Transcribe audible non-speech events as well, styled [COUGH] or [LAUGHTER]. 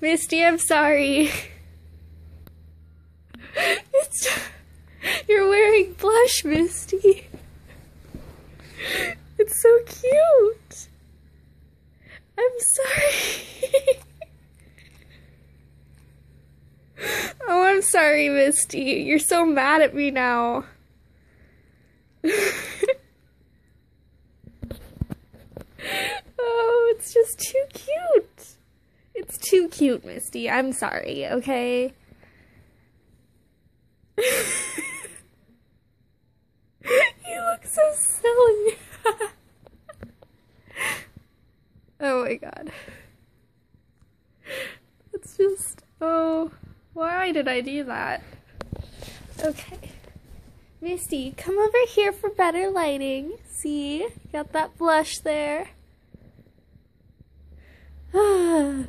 Misty, I'm sorry. It's you're wearing blush, Misty. It's so cute. I'm sorry. oh, I'm sorry, Misty. You're so mad at me now. oh, it's just too cute. It's too cute, Misty. I'm sorry, okay? [LAUGHS] you look so silly. [LAUGHS] oh my god. It's just, oh, why did I do that? Okay. Misty, come over here for better lighting. See? Got that blush there. [SIGHS] Ah.